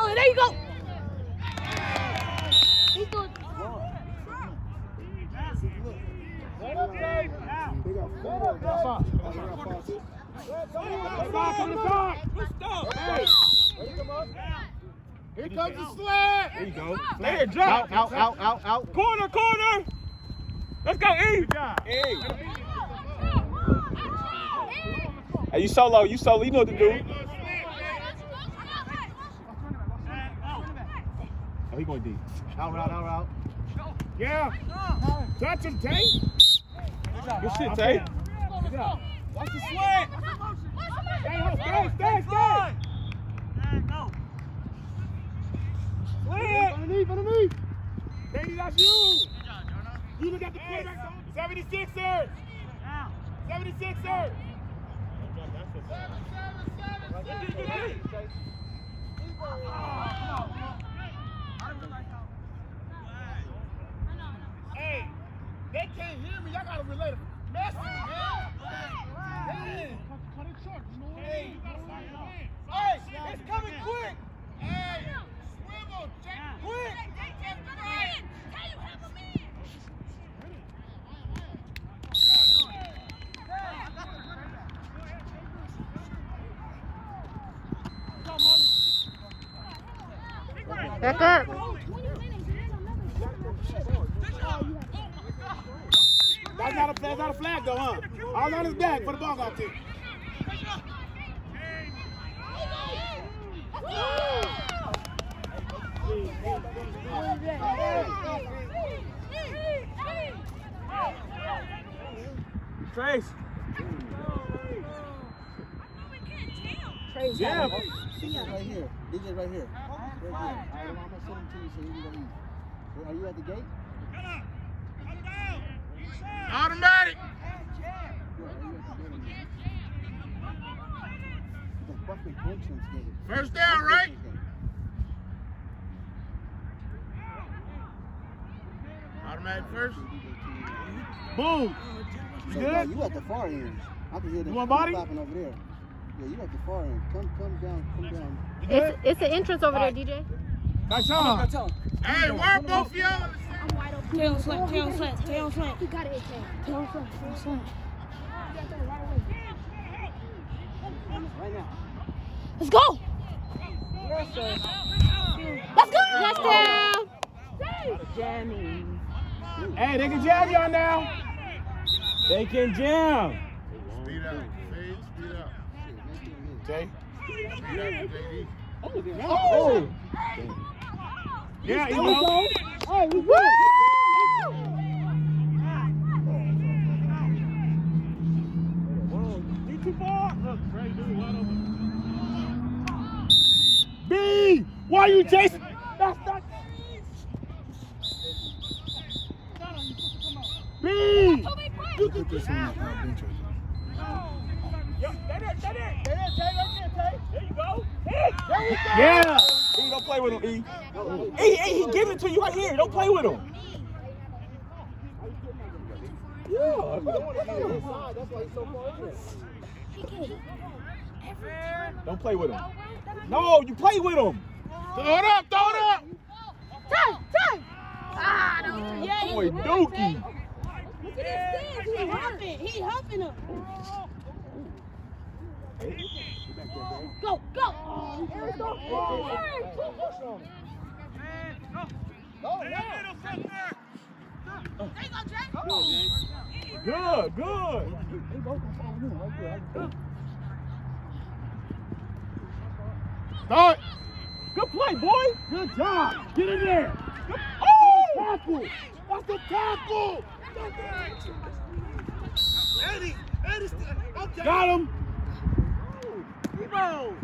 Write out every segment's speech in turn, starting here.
Holly, there you go. He's doing. Here comes the sled. There you go. There, drop. Out, out, out, out, out. Corner, corner. Let's go, E. Hey. Hey, you solo, you solo, you know what to do. He going deep. Out, out, out, out. Yeah. Touch him, Tay. Good shit, Tay. Watch the sled. Stay, stay, stay, stay. Sled. Underneath, underneath. Baby, that's you. You look at the quarterback. 76er. 76er. Hey, they can't hear me. Y'all gotta relate a message, man. Hey, hey, hey, it's coming quick. Hey, swivel, Jack, quick. Back up. That's not a that's not a flag though, huh? All on his back for the ball out there. Trace. Yeah. DJ's oh, right here. DJ's right here. Right here. Alright, I'm gonna send him to you so you can go eat. Are you at the gate? Automatic. Yeah, are you at the gate? The fucking entrance gate. First down, right? Automatic first. Boom. You So, no, good? you at the far end. I can hear the You want body? clapping over there. Yeah, you at the far end. Come, come down, come down. It's it's the entrance over there, DJ. Nice on. Hey, where both of y'all? I'm wide open. Tail slant, tail slant, tail slant. He got it, Tail slant, tail slant. Right now. Let's go! Let's go. Touchdown. Jamming. Hey, they can jab y'all now. They can jam. Speed up. Speed, speed up. Shit, Jay. make it hit. Speed up, JD. Oh. Yeah, you know. Hey, we good. B, why you chasing? That's not. B. You can Put this on my uh, bench right Yeah, that it, that it. That it, Tay, right there, Tay. There you go. Hey, there we go. Yeah. E, don't play with him, E. E, E, he giving it to you right here. Don't play with him. Yeah. That's why he's so far in there. Don't play with him. No, you play with him. Throw it up, throw it up. Tay, Tay. Ah, no. Yeah. Boy, Dookie. Look at his stance. He huffing. He huffing him. Go, go. Oh, Aaron, go forward. Good, good. It. Good play, boy. Good job. Get in there. Oh! Tackle. That's the tackle. Eddie, Eddie, okay. Got him. Debo.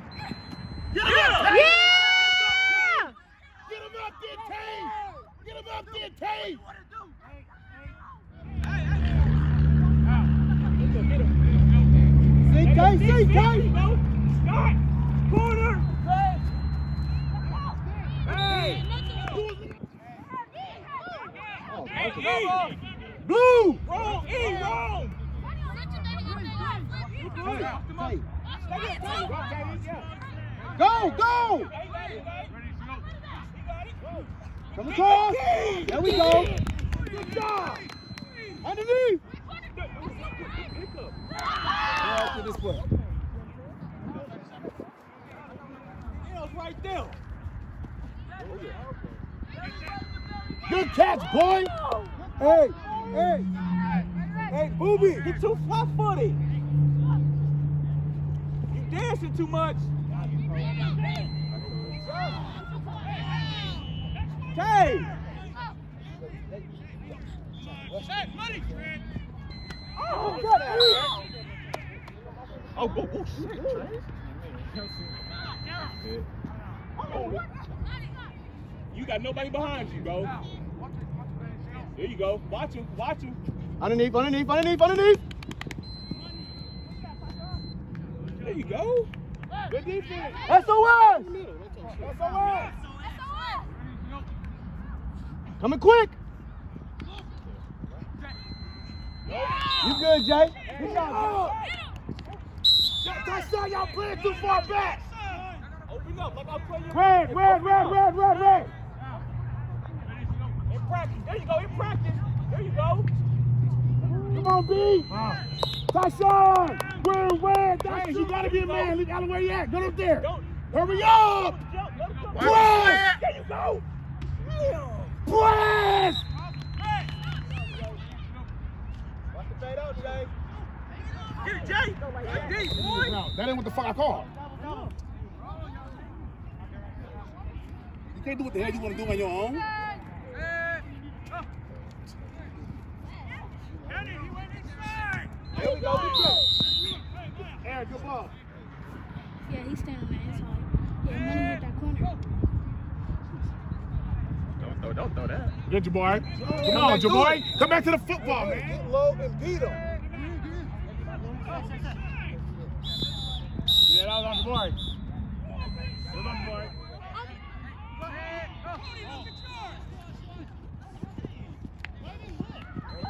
Get him up, Tay. Yeah. Get him up there, Tay. Get him up there, Tay. See, Tay. Scott, corner. Hey. Hey, Blue. Roll, E, roll. Tay, Tay. Go, go! Come across. There we go. Good job. Underneath. This there. Good catch, boy. Hey, hey, hey, Booby. you're too flat footed. You dancing too much. Hey! Oh, God. Oh, oh, oh shit. Oh. You got nobody behind you, bro. There you go. Watch him. Watch him. Underneath, underneath, underneath, underneath. There you go. Good defense. SOS! SOS. SOS. Coming quick. You good, Jay? Good job, Jay. Touchdown, y'all playing too far back. Open up like I'm playing. Red, red, red, red, red, red. In practice. There you go. In practice. There you go. Come on, B. Tyshawn. We're red. That's you gotta be a man. Look out where you at. Get up there. Don't. Hurry up. Jump. Let him. Press. There you go. Damn. Press. Get it, Jay. Get deep, boy. That ain't what the fuck I called. You can't do what the hell you want to do on your own. There we go. Aaron, good ball. Yeah, he's standing there. the inside. Yeah, money hit that corner. Don't throw, that. Good, Jabari. Come on, Jabari. Come back to the football, man. Get low and beat him. Yeah, that was on Jabari. That was on Jabari.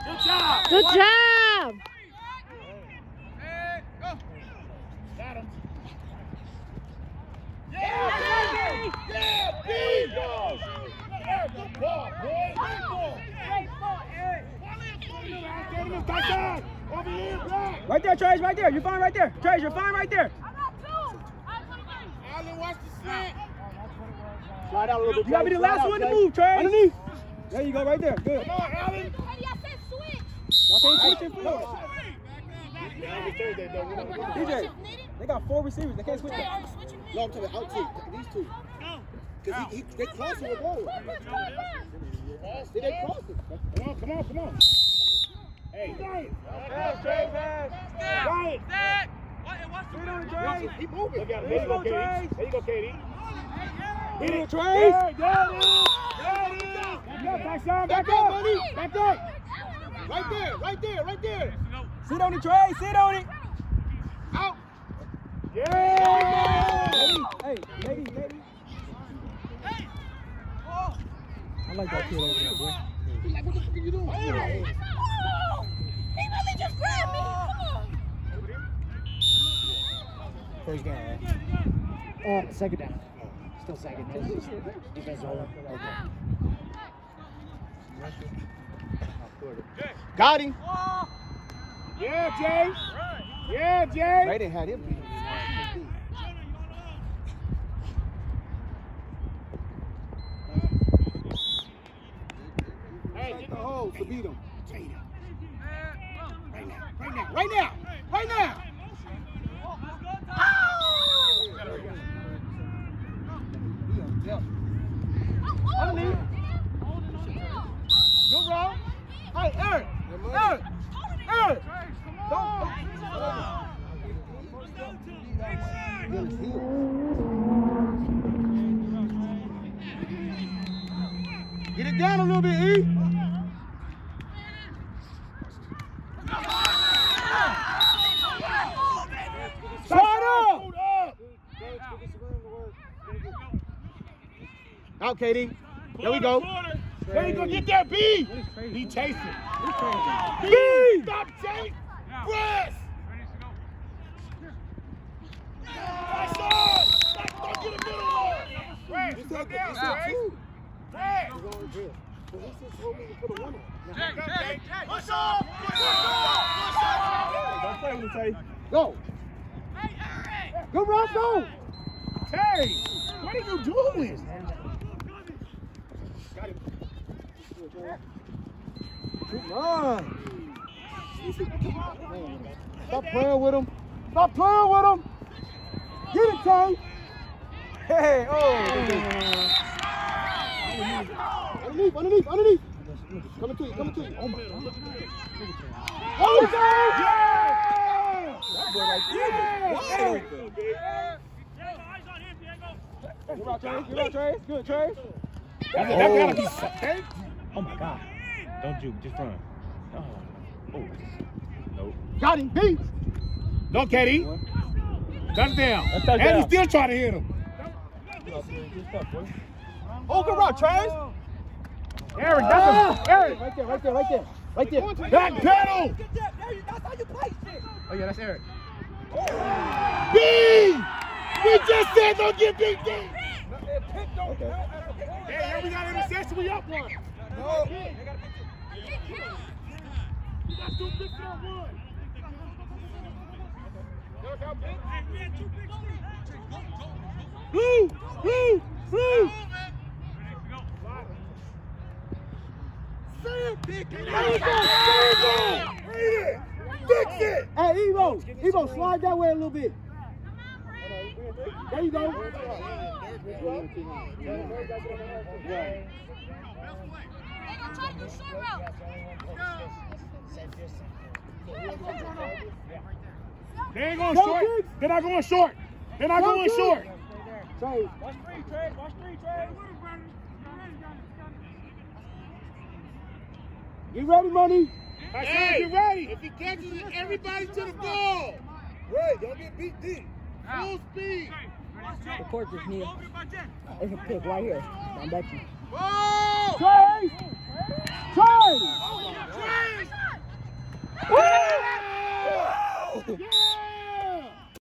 Good job. Good job. Got him. Yeah, baby! Yeah, baby! Yeah, good ball, boy. Good ball. Touchdown. Over here, back. Right there, Trace. Right there. You're fine right there. Trace, you're fine right there. Allen, watch the slant. Slide out a little bit. You gotta be the last one to move, Trace. Underneath. There you go, right there. Good. Come on, Allen. Y'all can't switch it forward. Yeah, it's Thursday, though. We don't- we don't- DJ, they got four receivers. They can't switch it. No, I'm talking about out two. These two. Because he, he, they crossed him with goal. They, they crossed him. Come on, come on, come on. Hey. Pass, Trace, pass. Giant. Sit on it, Trace. Keep moving. Look at him. There There you you go, go, Katie. There you go, Katie. Hit it, Trace. There, there it is. There it is. Back up, Back up, buddy. Back up. Right there, right there, right there. Sit on it, Trace. Sit on it. Out. Yeah. Hey, lady, lady. Hey. I like that kid over there, boy. He's like, what the fuck are you doing? Hey. He really just grabbed me. Come on. First down, right? Uh, second down. Still second. Defense over. Got him. Yeah, Jay. Yeah, Jay. Brayden had him beat. Hey, get the hole to beat him. Right now, right now, right now, right now. Underneath. Good roll. Hey, Eric. Eric. Eric. Don't. Get it down a little bit, E. Slide up. Out, Katie. There we go. There you go. Get that B. He chasing. B. Stop chasing. Press. Tyson. Stop said, Go he down, said Trey. two. Trey. He's going to jail. But he just told me to put a one on. Push off! Push off! Don't play with him, Tay. Go. Good run, go. Hey, what are you doing? Good run. Stop playing with him. Stop playing with him. Get it, Tay. Hey, oh. Underneath, underneath, underneath. Coming to you, coming to you. Oh my God. Oh, Yeah! That boy there. Yeah! Good out, Trey. Good out, Trey. Good, Trey. That, that gotta be something. Oh my God. Don't juke, just run. Oh. Oh. Nope. Got him, beat. Go, Katie. That's touchdown. And he's still trying to hit him. Oh, good route, Trey. Eric, Ah! that's a, Eric. Right there, right there, right there. Right there. Back pedal. Oh, yeah, that's Eric. B. We just said don't get big D. Okay. Hey, here we got an interception. We up one. No. You got two big on one. Blue, blue, blue. There you go, there you go. Read it. Fix it. Hey, Evo. Evo, slide that way a little bit. There you go. They ain't going Go, short. kids. They're not going short. They're not Go, going kids. short. Trey. Get ready, money. I said you ready. If he catches it, everybody to the ball. Right, don't get beat deep. Full speed. Report this, Neil. There's a pick right here. I'm back to you. Ball! Trey. Woo! Woo! Yeah!